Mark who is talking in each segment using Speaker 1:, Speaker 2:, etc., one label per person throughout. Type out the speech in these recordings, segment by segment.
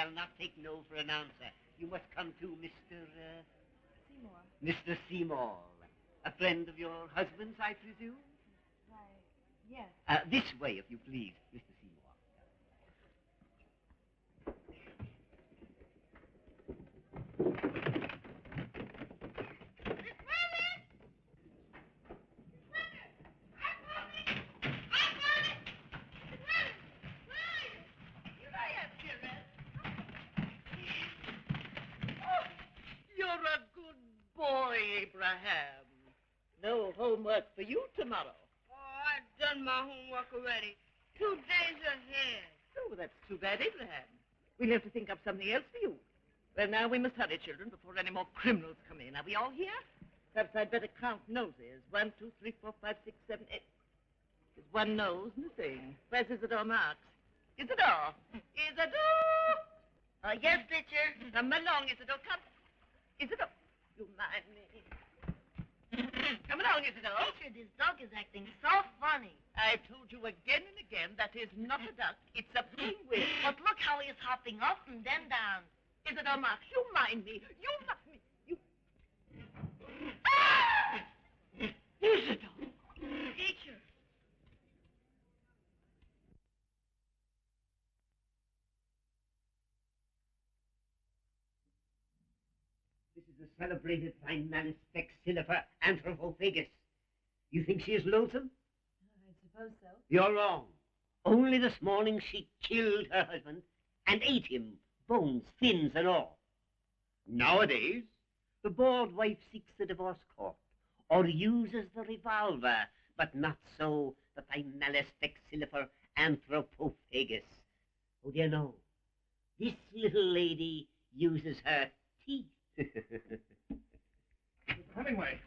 Speaker 1: I'll not take no for an answer. You must come to Mr. Uh,
Speaker 2: Seymour.
Speaker 1: Mr. Seymour. A friend of your husband's, I presume?
Speaker 2: Why, yes.
Speaker 1: Uh, this way, if you please, Mr. Seymour.
Speaker 2: You're a good boy, Abraham. No homework for you tomorrow.
Speaker 3: Oh, I've done my homework already.
Speaker 2: Two days ahead. Oh, that's too bad, Abraham. We'll have to think up something else for you. Well, now we must hurry, children, before any more criminals come in. Are we all here? Perhaps I'd better count noses. One, two, three, four, five, six, seven, eight. There's one nose missing. Where's Isidore Marks? Isidore! Isidore! Uh, yes, teacher. Come along, Isidore. Come. Isidore. You mind me. Come along, Isidore. Teacher, this dog is acting so funny. I've told you again and again that is not a duck. It's a penguin. But look how he's hopping up and then down. Isidore Marks, you mind me. You mind me. You. Isidore. Teacher.
Speaker 1: This is the celebrated Finalis Vexillifer Anthropophagus. You think she is loathsome? I suppose so. You're wrong. Only this morning she killed her husband and ate him, bones, fins, and all. Nowadays, the bored wife seeks the divorce court or uses the revolver, but not so the Finalis Vexillifer Anthropophagus. Oh, dear, no. This little lady uses her teeth.
Speaker 4: Hemingway,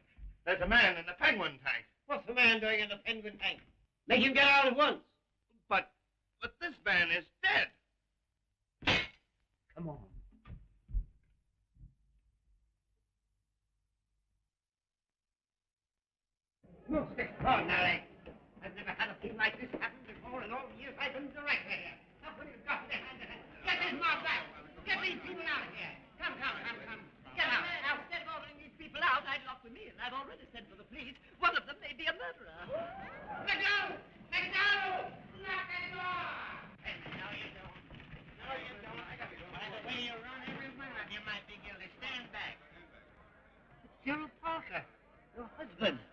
Speaker 4: there's a man in the penguin tank.
Speaker 1: What's the man doing in the penguin tank? Make him get out at once.
Speaker 4: But, but this man is dead.
Speaker 1: Come on. Most extraordinary. I've never had a thing like this happen before in all the years I've been director here. Now put your gun in hand. Get this mouth
Speaker 2: out.
Speaker 1: Get these
Speaker 2: I've already sent for the police. One of them may be a murderer.
Speaker 1: MacDonald! MacDonald!
Speaker 2: Lock the door!
Speaker 1: And no, you don't. No, you don't. By the way you run, every one you might be guilty. Stand back. It's Gerald Parker, your husband.